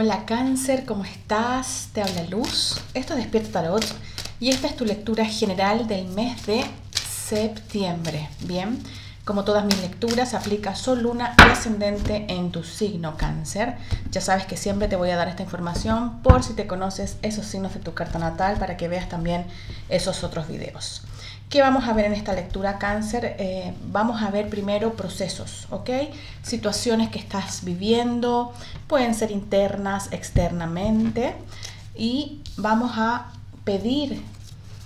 Hola cáncer, ¿cómo estás? Te habla Luz. Esto es Despierta Tarot y esta es tu lectura general del mes de septiembre. Bien, como todas mis lecturas, aplica Sol, Luna y Ascendente en tu signo cáncer. Ya sabes que siempre te voy a dar esta información por si te conoces esos signos de tu carta natal para que veas también esos otros videos. ¿Qué vamos a ver en esta lectura cáncer? Eh, vamos a ver primero procesos, ¿ok? Situaciones que estás viviendo, pueden ser internas, externamente, y vamos a pedir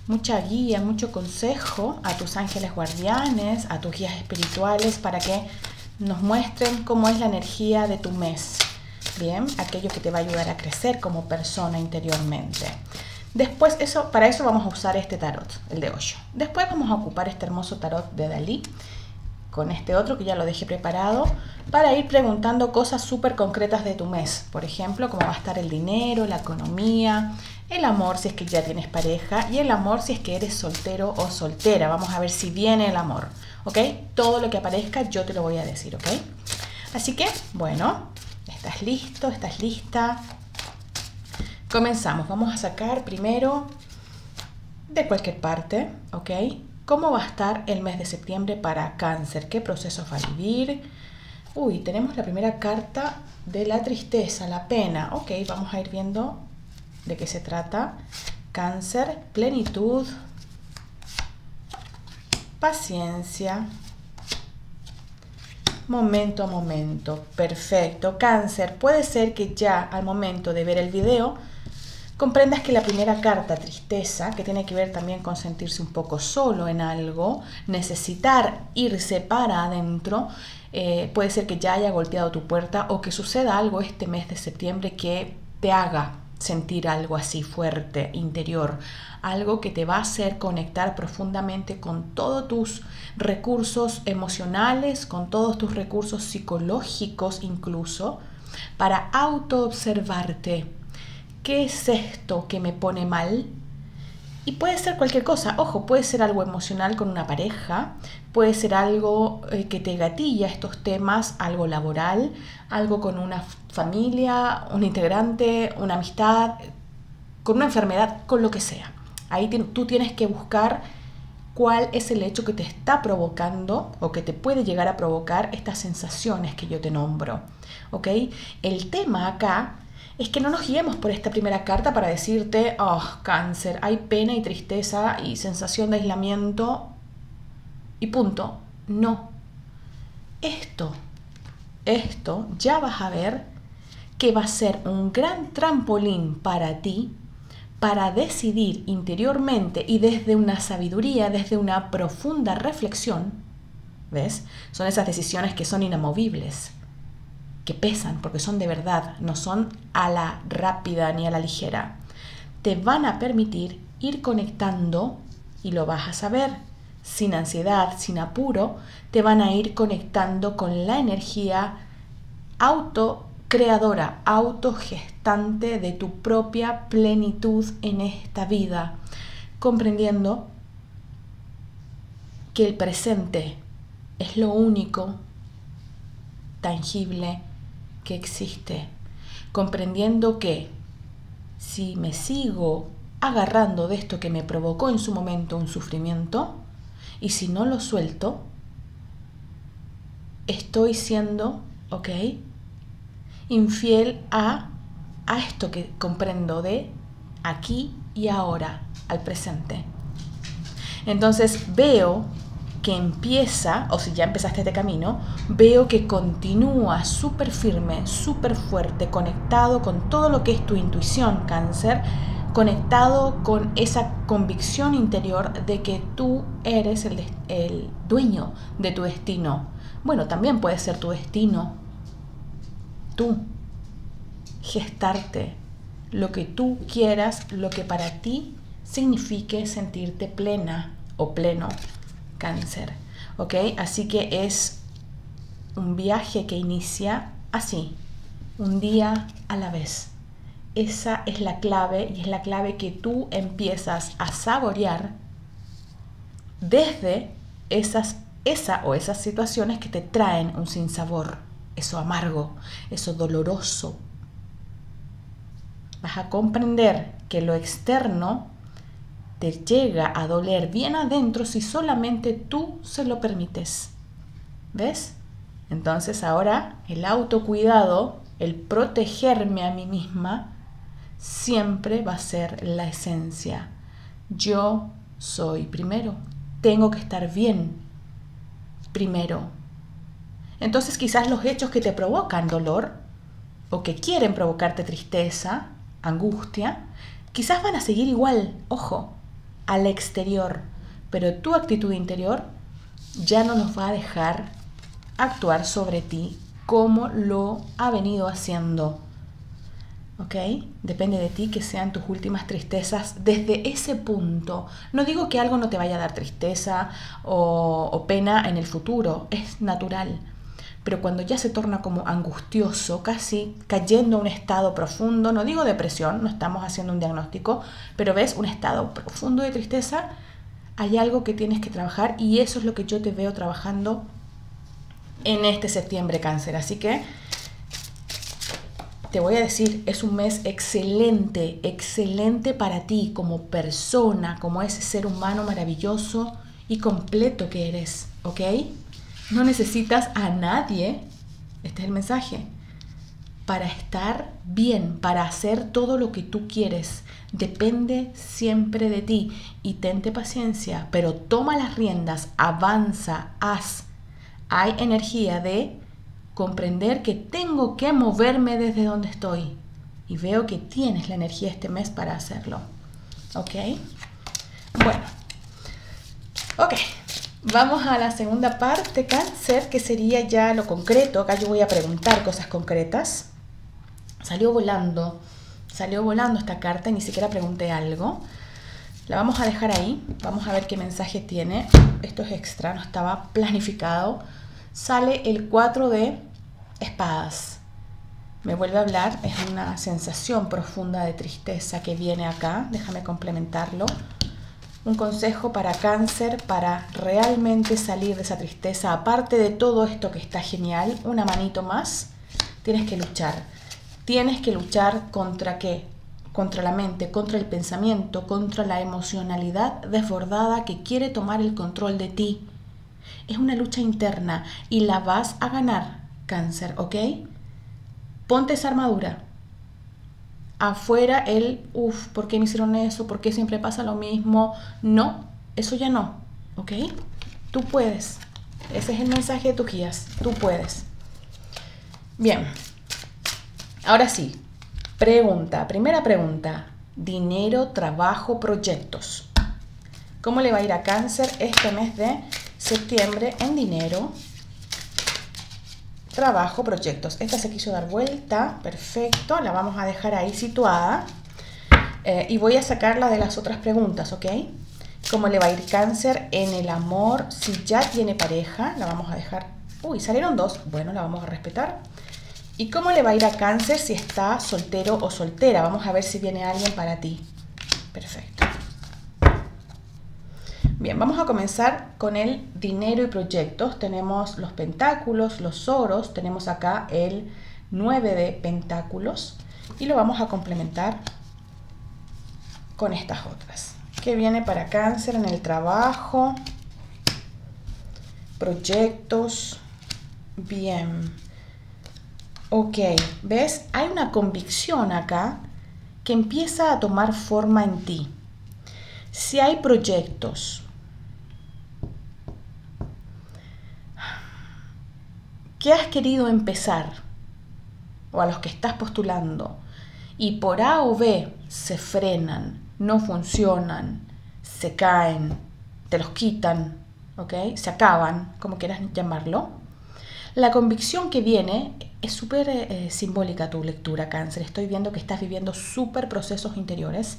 mucha guía, mucho consejo a tus ángeles guardianes, a tus guías espirituales, para que nos muestren cómo es la energía de tu mes, ¿bien? Aquello que te va a ayudar a crecer como persona interiormente. Después, eso, para eso vamos a usar este tarot, el de hoyo. Después vamos a ocupar este hermoso tarot de Dalí con este otro que ya lo dejé preparado para ir preguntando cosas súper concretas de tu mes. Por ejemplo, cómo va a estar el dinero, la economía, el amor si es que ya tienes pareja y el amor si es que eres soltero o soltera. Vamos a ver si viene el amor, ¿ok? Todo lo que aparezca yo te lo voy a decir, ¿ok? Así que, bueno, estás listo, estás lista. Comenzamos, vamos a sacar primero de cualquier parte, ¿ok? ¿Cómo va a estar el mes de septiembre para cáncer? ¿Qué procesos va a vivir? Uy, tenemos la primera carta de la tristeza, la pena. Ok, vamos a ir viendo de qué se trata. Cáncer, plenitud, paciencia, momento a momento. Perfecto. Cáncer, puede ser que ya al momento de ver el video comprendas que la primera carta, tristeza, que tiene que ver también con sentirse un poco solo en algo, necesitar irse para adentro, eh, puede ser que ya haya golpeado tu puerta o que suceda algo este mes de septiembre que te haga sentir algo así fuerte, interior, algo que te va a hacer conectar profundamente con todos tus recursos emocionales, con todos tus recursos psicológicos incluso, para auto-observarte ¿qué es esto que me pone mal? Y puede ser cualquier cosa, ojo, puede ser algo emocional con una pareja, puede ser algo eh, que te gatilla estos temas, algo laboral, algo con una familia, un integrante, una amistad, con una enfermedad, con lo que sea. Ahí tú tienes que buscar cuál es el hecho que te está provocando o que te puede llegar a provocar estas sensaciones que yo te nombro. ¿Ok? El tema acá es que no nos guiemos por esta primera carta para decirte, oh, cáncer, hay pena y tristeza y sensación de aislamiento y punto. No. Esto, esto ya vas a ver que va a ser un gran trampolín para ti para decidir interiormente y desde una sabiduría, desde una profunda reflexión, ¿ves? Son esas decisiones que son inamovibles que pesan, porque son de verdad, no son a la rápida ni a la ligera. Te van a permitir ir conectando, y lo vas a saber, sin ansiedad, sin apuro, te van a ir conectando con la energía autocreadora, autogestante de tu propia plenitud en esta vida, comprendiendo que el presente es lo único tangible que existe, comprendiendo que si me sigo agarrando de esto que me provocó en su momento un sufrimiento, y si no lo suelto, estoy siendo, ¿ok? Infiel a, a esto que comprendo de aquí y ahora, al presente. Entonces veo que empieza, o si ya empezaste este camino, veo que continúa súper firme, súper fuerte, conectado con todo lo que es tu intuición, cáncer, conectado con esa convicción interior de que tú eres el, el dueño de tu destino. Bueno, también puede ser tu destino, tú, gestarte, lo que tú quieras, lo que para ti signifique sentirte plena o pleno cáncer. ¿Ok? Así que es un viaje que inicia así, un día a la vez. Esa es la clave y es la clave que tú empiezas a saborear desde esas, esa o esas situaciones que te traen un sinsabor, eso amargo, eso doloroso, Vas a comprender que lo externo te llega a doler bien adentro si solamente tú se lo permites. ¿Ves? Entonces ahora el autocuidado, el protegerme a mí misma, siempre va a ser la esencia. Yo soy primero. Tengo que estar bien primero. Entonces quizás los hechos que te provocan dolor o que quieren provocarte tristeza, angustia, quizás van a seguir igual, ojo, al exterior, pero tu actitud interior ya no nos va a dejar actuar sobre ti como lo ha venido haciendo. ¿Ok? Depende de ti que sean tus últimas tristezas desde ese punto. No digo que algo no te vaya a dar tristeza o, o pena en el futuro, es natural pero cuando ya se torna como angustioso, casi cayendo a un estado profundo, no digo depresión, no estamos haciendo un diagnóstico, pero ves un estado profundo de tristeza, hay algo que tienes que trabajar y eso es lo que yo te veo trabajando en este septiembre cáncer. Así que te voy a decir, es un mes excelente, excelente para ti como persona, como ese ser humano maravilloso y completo que eres, ¿ok? No necesitas a nadie, este es el mensaje, para estar bien, para hacer todo lo que tú quieres. Depende siempre de ti y tente paciencia, pero toma las riendas, avanza, haz. Hay energía de comprender que tengo que moverme desde donde estoy. Y veo que tienes la energía este mes para hacerlo. ¿Ok? Bueno. Ok. Vamos a la segunda parte, cáncer, que sería ya lo concreto. Acá yo voy a preguntar cosas concretas. Salió volando, salió volando esta carta y ni siquiera pregunté algo. La vamos a dejar ahí, vamos a ver qué mensaje tiene. Esto es extra, no estaba planificado. Sale el 4 de espadas. Me vuelve a hablar, es una sensación profunda de tristeza que viene acá. Déjame complementarlo un consejo para cáncer, para realmente salir de esa tristeza, aparte de todo esto que está genial, una manito más, tienes que luchar. Tienes que luchar contra qué? Contra la mente, contra el pensamiento, contra la emocionalidad desbordada que quiere tomar el control de ti. Es una lucha interna y la vas a ganar, cáncer, ¿ok? Ponte esa armadura, afuera el, uff, ¿por qué me hicieron eso? ¿Por qué siempre pasa lo mismo? No, eso ya no, ¿ok? Tú puedes. Ese es el mensaje de tus guías. Tú puedes. Bien. Ahora sí. Pregunta. Primera pregunta. Dinero, trabajo, proyectos. ¿Cómo le va a ir a cáncer este mes de septiembre en dinero, trabajo, proyectos. Esta se quiso dar vuelta, perfecto, la vamos a dejar ahí situada. Eh, y voy a sacarla de las otras preguntas, ¿ok? ¿Cómo le va a ir cáncer en el amor? Si ya tiene pareja, la vamos a dejar... Uy, salieron dos, bueno, la vamos a respetar. ¿Y cómo le va a ir a cáncer si está soltero o soltera? Vamos a ver si viene alguien para ti. Perfecto. Bien, vamos a comenzar con el dinero y proyectos. Tenemos los pentáculos, los oros, tenemos acá el 9 de pentáculos y lo vamos a complementar con estas otras. ¿Qué viene para cáncer en el trabajo? Proyectos. Bien. Ok, ¿ves? Hay una convicción acá que empieza a tomar forma en ti. Si hay proyectos, ¿Qué has querido empezar? O a los que estás postulando. Y por A o B se frenan, no funcionan, se caen, te los quitan, ¿ok? Se acaban, como quieras llamarlo. La convicción que viene es súper eh, simbólica tu lectura, cáncer. Estoy viendo que estás viviendo súper procesos interiores.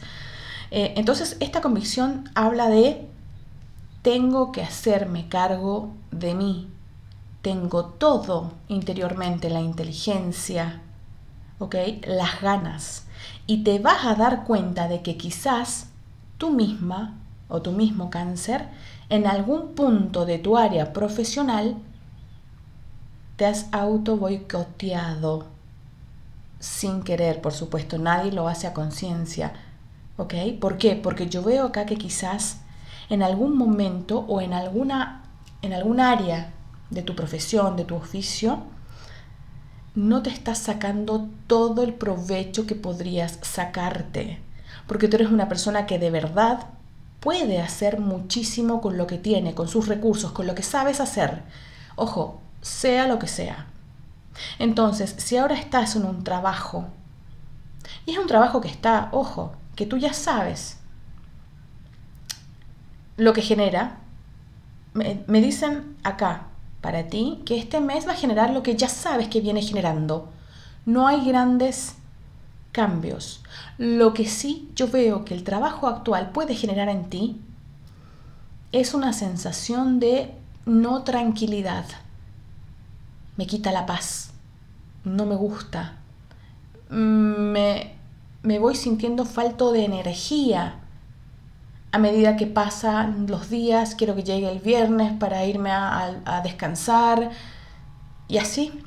Eh, entonces, esta convicción habla de tengo que hacerme cargo de mí, tengo todo interiormente, la inteligencia, ¿ok? Las ganas. Y te vas a dar cuenta de que quizás tú misma o tu mismo cáncer, en algún punto de tu área profesional, te has auto boicoteado. sin querer, por supuesto, nadie lo hace a conciencia. ¿Ok? ¿Por qué? Porque yo veo acá que quizás en algún momento o en alguna en algún área de tu profesión, de tu oficio, no te estás sacando todo el provecho que podrías sacarte. Porque tú eres una persona que de verdad puede hacer muchísimo con lo que tiene, con sus recursos, con lo que sabes hacer. Ojo, sea lo que sea. Entonces, si ahora estás en un trabajo, y es un trabajo que está, ojo, que tú ya sabes lo que genera, me, me dicen acá, para ti, que este mes va a generar lo que ya sabes que viene generando. No hay grandes cambios. Lo que sí yo veo que el trabajo actual puede generar en ti es una sensación de no tranquilidad. Me quita la paz. No me gusta. Me, me voy sintiendo falto de energía. A medida que pasan los días, quiero que llegue el viernes para irme a, descansar. Y así.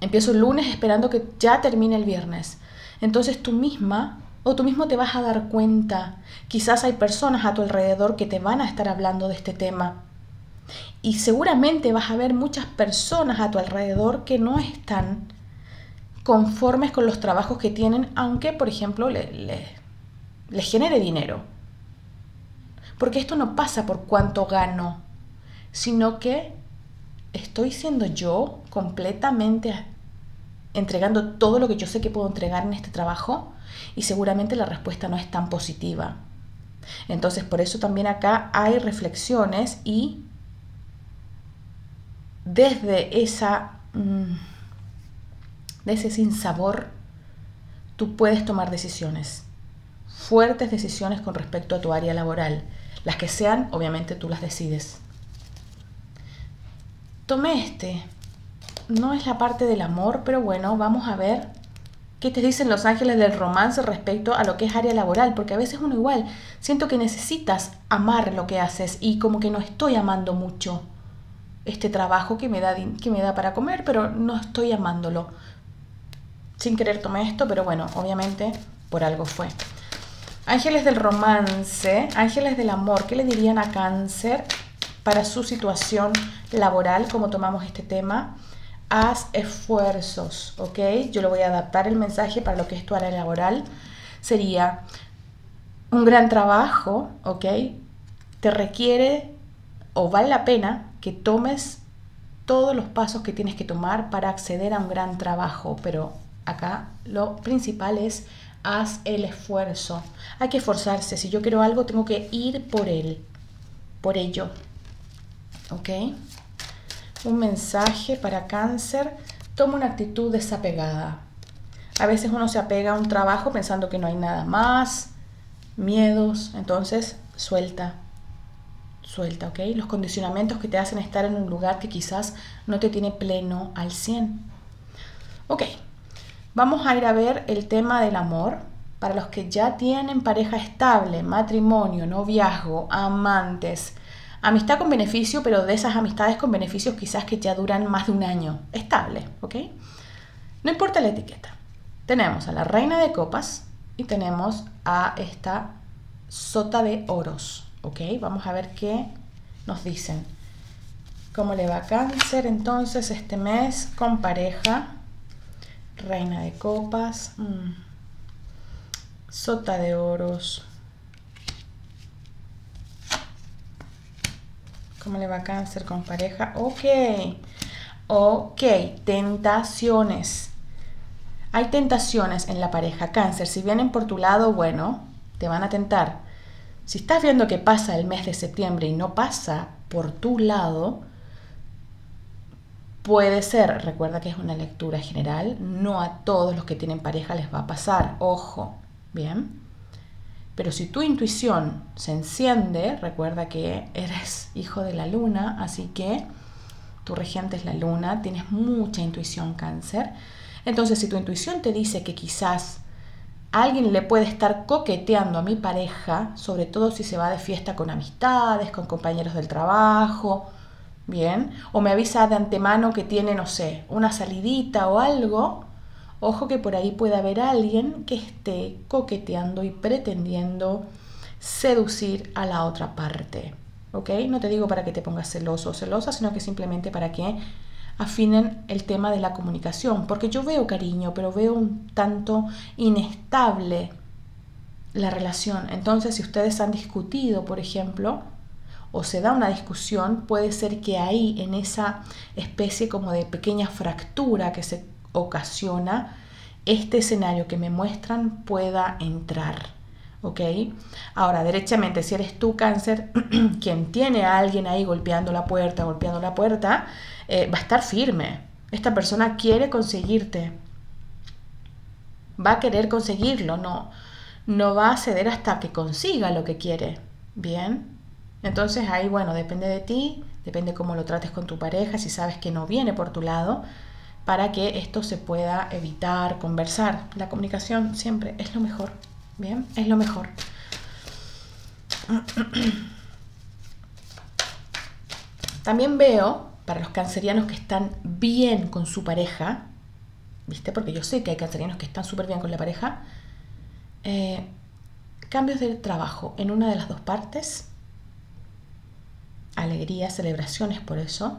Empiezo el lunes esperando que ya termine el viernes entonces tú misma o tú mismo te vas a dar cuenta. Quizás hay personas a tu alrededor que te van a estar hablando de este tema. Y seguramente vas a ver muchas personas a tu alrededor que no están conformes con los trabajos que tienen, aunque, por ejemplo, les le, genere dinero. Porque esto no pasa por cuánto gano, sino que estoy siendo yo completamente entregando todo lo que yo sé que puedo entregar en este trabajo y seguramente la respuesta no es tan positiva. Entonces, por eso también acá hay reflexiones y desde esa mm, de ese sinsabor tú puedes tomar decisiones, fuertes decisiones con respecto a tu área laboral. Las que sean, obviamente tú las decides. Tomé este no es la parte del amor, pero bueno, vamos a ver qué te dicen los ángeles del romance respecto a lo que es área laboral, porque a veces uno igual siento que necesitas amar lo que haces y como que no estoy amando mucho este trabajo que me da, que me da para comer, pero no estoy amándolo. Sin querer tomé esto, pero bueno, obviamente por algo fue. Ángeles del romance, ángeles del amor, ¿qué le dirían a cáncer para su situación laboral, como tomamos este tema? haz esfuerzos, ¿ok? Yo lo voy a adaptar el mensaje para lo que es tu área laboral. Sería un gran trabajo, ¿ok? Te requiere o vale la pena que tomes todos los pasos que tienes que tomar para acceder a un gran trabajo, pero acá lo principal es haz el esfuerzo. Hay que esforzarse. Si yo quiero algo, tengo que ir por él, por ello. ¿Ok? un mensaje para cáncer, toma una actitud desapegada. A veces uno se apega a un trabajo pensando que no hay nada más, miedos, entonces suelta, suelta, ¿ok? Los condicionamientos que te hacen estar en un lugar que quizás no te tiene pleno al 100. Ok, vamos a ir a ver el tema del amor. Para los que ya tienen pareja estable, matrimonio, noviazgo, amantes, Amistad con beneficio, pero de esas amistades con beneficios quizás que ya duran más de un año. Estable, ¿ok? No importa la etiqueta. Tenemos a la reina de copas y tenemos a esta sota de oros, ¿ok? Vamos a ver qué nos dicen. ¿Cómo le va a cáncer entonces este mes con pareja? Reina de copas. Mm. Sota de oros. ¿Cómo le va a cáncer con pareja? Ok. Ok, tentaciones. Hay tentaciones en la pareja. Cáncer, si vienen por tu lado, bueno, te van a tentar. Si estás viendo que pasa el mes de septiembre y no pasa por tu lado, puede ser, recuerda que es una lectura general, no a todos los que tienen pareja les va a pasar, ojo, ¿bien? Pero si tu intuición se enciende, recuerda que eres hijo de la luna, así que tu regente es la luna, tienes mucha intuición cáncer. Entonces, si tu intuición te dice que quizás alguien le puede estar coqueteando a mi pareja, sobre todo si se va de fiesta con amistades, con compañeros del trabajo, bien, o me avisa de antemano que tiene, no sé, una salidita o algo, Ojo que por ahí puede haber alguien que esté coqueteando y pretendiendo seducir a la otra parte. ¿Ok? No te digo para que te pongas celoso o celosa, sino que simplemente para que afinen el tema de la comunicación. Porque yo veo cariño, pero veo un tanto inestable la relación. Entonces, si ustedes han discutido, por ejemplo, o se da una discusión, puede ser que ahí, en esa especie como de pequeña fractura que se ocasiona, este escenario que me muestran pueda entrar. ¿Ok? Ahora, derechamente, si eres tú cáncer, quien tiene a alguien ahí golpeando la puerta, golpeando la puerta, eh, va a estar firme. Esta persona quiere conseguirte. Va a querer conseguirlo, no, no va a ceder hasta que consiga lo que quiere. Bien. Entonces ahí, bueno, depende de ti, depende cómo lo trates con tu pareja, si sabes que no viene por tu lado, para que esto se pueda evitar, conversar. La comunicación siempre es lo mejor. Bien, es lo mejor. También veo, para los cancerianos que están bien con su pareja, ¿viste? Porque yo sé que hay cancerianos que están súper bien con la pareja, eh, cambios de trabajo en una de las dos partes, alegría, celebraciones por eso,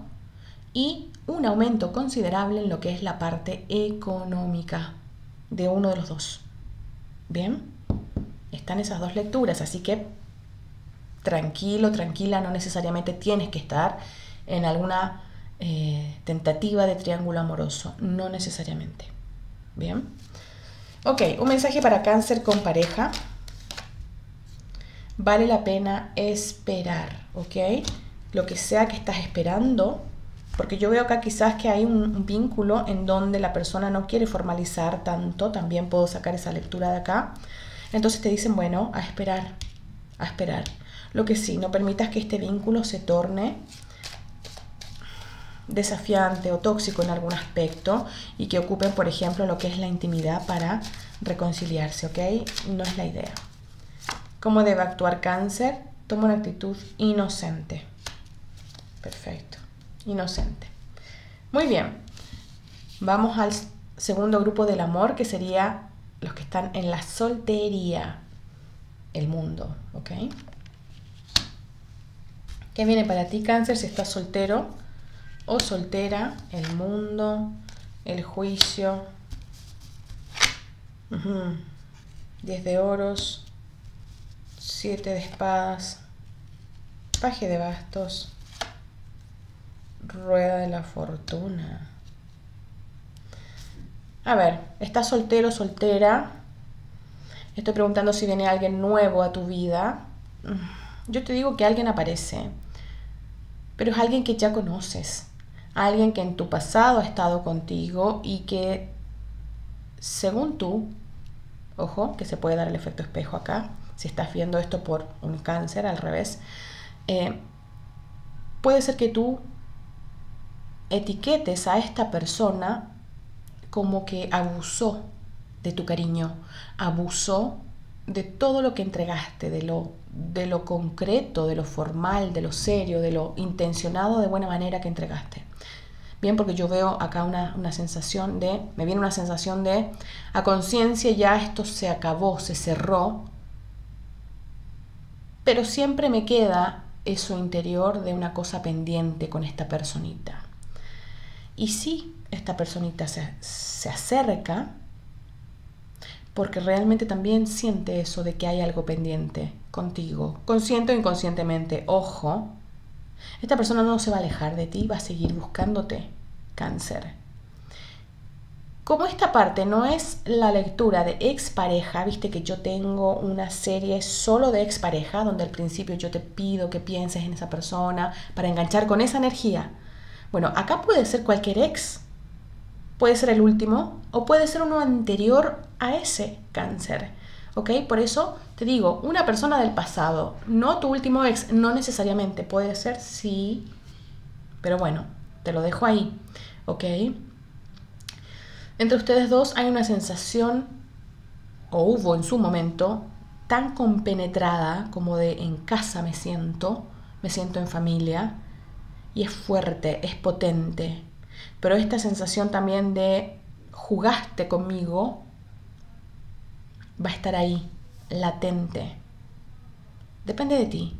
y un aumento considerable en lo que es la parte económica de uno de los dos. Bien, están esas dos lecturas, así que tranquilo, tranquila, no necesariamente tienes que estar en alguna eh, tentativa de triángulo amoroso, no necesariamente. Bien. Ok, un mensaje para cáncer con pareja. Vale la pena esperar, ¿ok? Lo que sea que estás esperando, porque yo veo acá quizás que hay un, vínculo en donde la persona no quiere formalizar tanto, también puedo sacar esa lectura de acá. Entonces te dicen, bueno, a esperar, a esperar. Lo que sí, no permitas que este vínculo se torne desafiante o tóxico en algún aspecto y que ocupen, por ejemplo, lo que es la intimidad para reconciliarse, ¿ok? No es la idea. ¿Cómo debe actuar cáncer? Toma una actitud inocente. Perfecto, inocente. Muy bien, vamos al segundo grupo del amor que sería los que están en la soltería, el mundo, ¿ok? ¿Qué viene para ti cáncer si estás soltero? o soltera, el mundo, el juicio, 10 de oros, 7 de espadas, paje de bastos, rueda de la fortuna. A ver, ¿estás soltero, soltera? Estoy preguntando si viene alguien nuevo a tu vida. Yo te digo que alguien aparece, pero es alguien que ya conoces alguien que en tu pasado ha estado contigo y que, según tú, ojo, que se puede dar el efecto espejo acá, si estás viendo esto por un cáncer al revés, eh, puede ser que tú etiquetes a esta persona como que abusó de tu cariño, abusó de todo lo que entregaste, de lo, de lo concreto, de lo formal, de lo serio, de lo intencionado de buena manera que entregaste. Bien, porque yo veo acá una, una sensación de, me viene una sensación de, a conciencia ya esto se acabó, se cerró, pero siempre me queda eso interior de una cosa pendiente con esta personita. Y sí, esta personita se, se acerca, porque realmente también siente eso de que hay algo pendiente contigo, consciente o inconscientemente. Ojo, esta persona no se va a alejar de ti, va a seguir buscándote, cáncer. Como esta parte no es la lectura de expareja, viste que yo tengo una serie solo de expareja, donde al principio yo te pido que pienses en esa persona para enganchar con esa energía. Bueno, acá puede ser cualquier ex, puede ser el último o puede ser uno anterior a ese cáncer. ¿Ok? Por eso te digo, una persona del pasado, no tu último ex, no necesariamente, puede ser sí, pero bueno, te lo dejo ahí, ¿ok? Entre ustedes dos hay una sensación, o hubo en su momento, tan compenetrada como de en casa me siento, me siento en familia, y es fuerte, es potente, pero esta sensación también de jugaste conmigo va a estar ahí, latente. Depende de ti,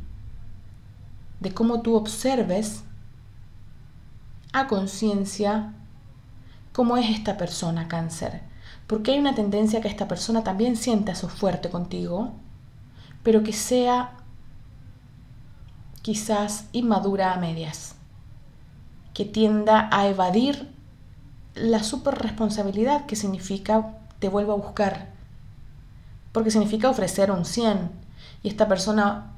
de cómo tú observes a conciencia cómo es esta persona cáncer. Porque hay una tendencia que esta persona también sienta eso fuerte contigo, pero que sea quizás inmadura a medias, que tienda a evadir la super responsabilidad que significa te vuelvo a buscar, porque significa ofrecer un 100 y esta persona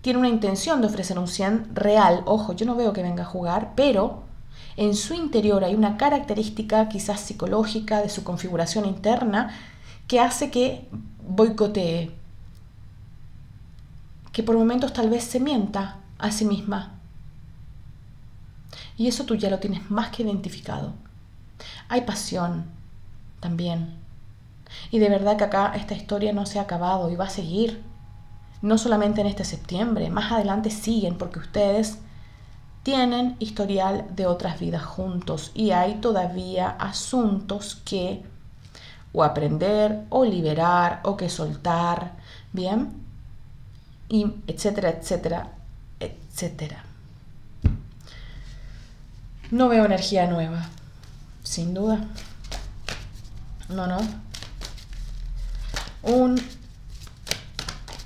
tiene una intención de ofrecer un 100 real, ojo, yo no veo que venga a jugar, pero en su interior hay una característica quizás psicológica de su configuración interna que hace que boicotee, que por momentos tal vez se mienta a sí misma. Y eso tú ya lo tienes más que identificado. Hay pasión también. Y de verdad que acá esta historia no se ha acabado y va a seguir. No solamente en este septiembre, más adelante siguen porque ustedes tienen historial de otras vidas juntos y hay todavía asuntos que o aprender o liberar o que soltar, ¿bien? Y etcétera, etcétera, etcétera. No veo energía nueva, sin duda. No, no. Un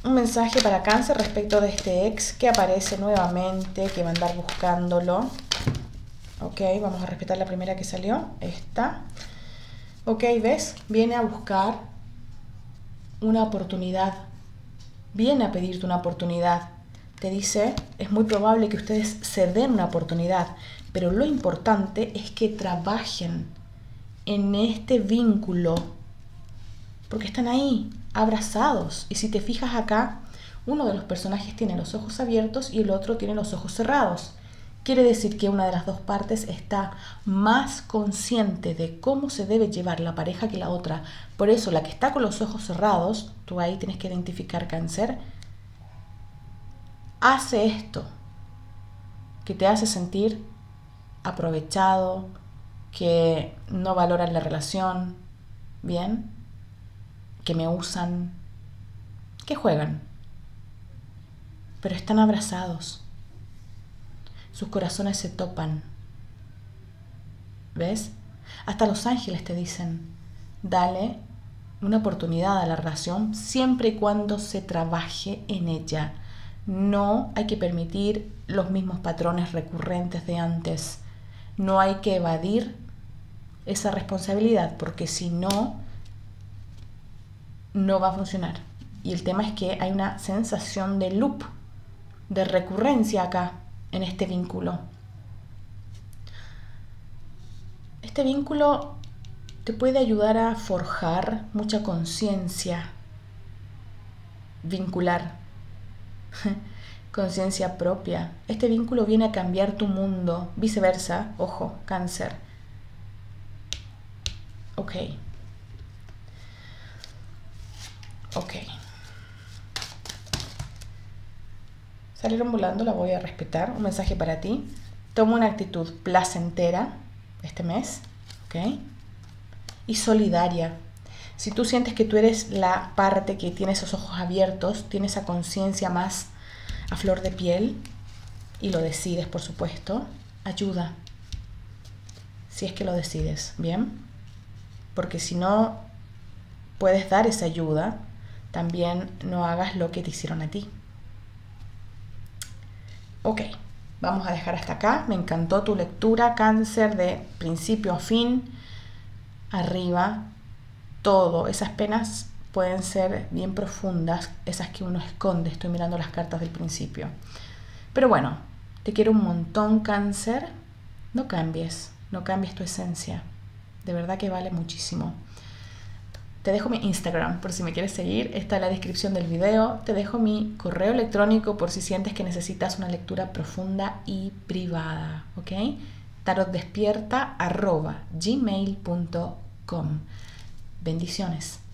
un mensaje para cáncer respecto de este ex que aparece nuevamente, que va a andar buscándolo. Ok, vamos a respetar la primera que salió, esta. Ok, ¿ves? Viene a buscar una oportunidad. Viene a pedirte una oportunidad. Te dice, es muy probable que ustedes se den una oportunidad, pero lo importante es que trabajen en este vínculo, porque están ahí, abrazados. Y si te fijas acá, uno de los personajes tiene los ojos abiertos y el otro tiene los ojos cerrados. Quiere decir que una de las dos partes está más consciente de cómo se debe llevar la pareja que la otra. Por eso la que está con los ojos cerrados, tú ahí tienes que identificar cáncer, hace esto, que te hace sentir aprovechado, que no valoran la relación, ¿bien? que me usan, que juegan, pero están abrazados. Sus corazones se topan. ¿Ves? Hasta los ángeles te dicen, dale una oportunidad a la relación siempre y cuando se trabaje en ella. No hay que permitir los mismos patrones recurrentes de antes. No hay que evadir esa responsabilidad porque si no, no va a funcionar. Y el tema es que hay una sensación de loop, de recurrencia acá, en este vínculo. Este vínculo te puede ayudar a forjar mucha conciencia vincular, conciencia propia. Este vínculo viene a cambiar tu mundo, viceversa, ojo, cáncer. Ok. Ok. Salieron volando, la voy a respetar. Un mensaje para ti. Toma una actitud placentera este mes, ¿ok? Y solidaria. Si tú sientes que tú eres la parte que tiene esos ojos abiertos, tiene esa conciencia más a flor de piel, y lo decides, por supuesto, ayuda. Si es que lo decides, ¿bien? Porque si no puedes dar esa ayuda, también no hagas lo que te hicieron a ti. Ok, vamos a dejar hasta acá. Me encantó tu lectura, cáncer de principio a fin, arriba, todo. Esas penas pueden ser bien profundas, esas que uno esconde. Estoy mirando las cartas del principio. Pero bueno, te quiero un montón, cáncer. No cambies, no cambies tu esencia. De verdad que vale muchísimo. Te dejo mi Instagram por si me quieres seguir, está en la descripción del video. Te dejo mi correo electrónico por si sientes que necesitas una lectura profunda y privada, ¿ok? tarotdespierta.gmail.com Bendiciones.